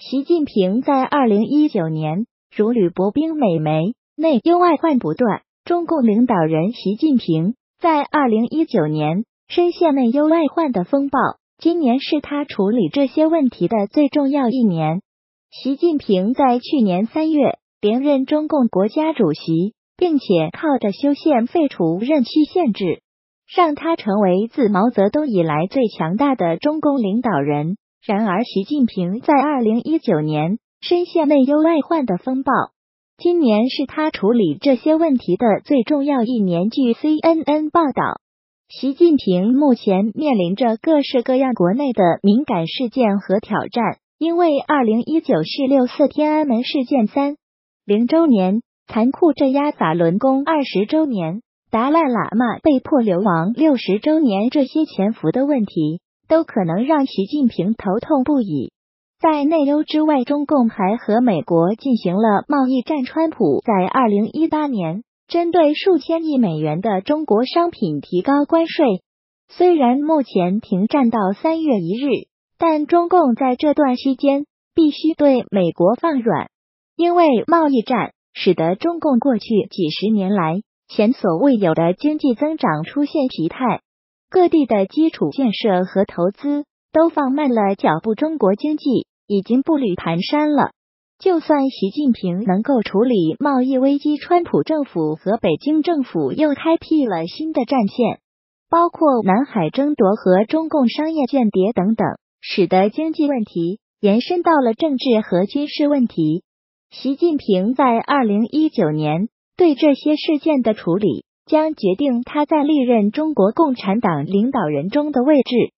习近平在二零一九年如履薄冰，美媒内忧外患不断。中共领导人习近平在二零一九年深陷内忧外患的风暴，今年是他处理这些问题的最重要一年。习近平在去年三月连任中共国家主席，并且靠着修宪废除任期限制，让他成为自毛泽东以来最强大的中共领导人。然而，习近平在二零一九年深陷内忧外患的风暴，今年是他处理这些问题的最重要一年。据 CNN 报道，习近平目前面临着各式各样国内的敏感事件和挑战，因为二零一九是六四天安门事件三零周年、残酷镇压法轮功二十周年、达赖喇嘛被迫流亡六十周年这些潜伏的问题。都可能让习近平头痛不已。在内忧之外，中共还和美国进行了贸易战。川普在二零一八年针对数千亿美元的中国商品提高关税，虽然目前停战到三月一日，但中共在这段期间必须对美国放软，因为贸易战使得中共过去几十年来前所未有的经济增长出现疲态。各地的基础建设和投资都放慢了脚步，中国经济已经步履蹒跚了。就算习近平能够处理贸易危机，川普政府和北京政府又开辟了新的战线，包括南海争夺和中共商业间谍等等，使得经济问题延伸到了政治和军事问题。习近平在二零一九年对这些事件的处理。将决定他在历任中国共产党领导人中的位置。